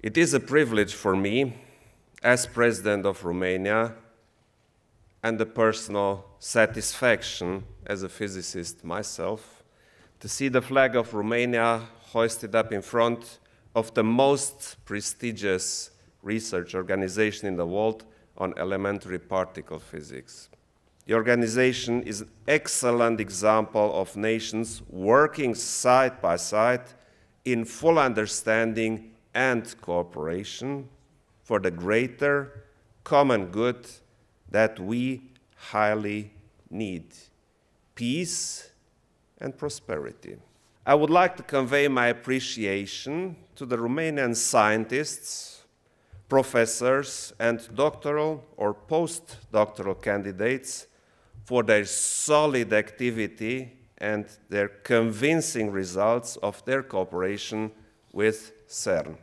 It is a privilege for me, as President of Romania, and a personal satisfaction as a physicist myself, to see the flag of Romania hoisted up in front of the most prestigious research organization in the world on elementary particle physics. The organization is an excellent example of nations working side by side in full understanding and cooperation for the greater common good that we highly need peace and prosperity. I would like to convey my appreciation to the Romanian scientists, professors, and doctoral or postdoctoral candidates for their solid activity and their convincing results of their cooperation with CERN.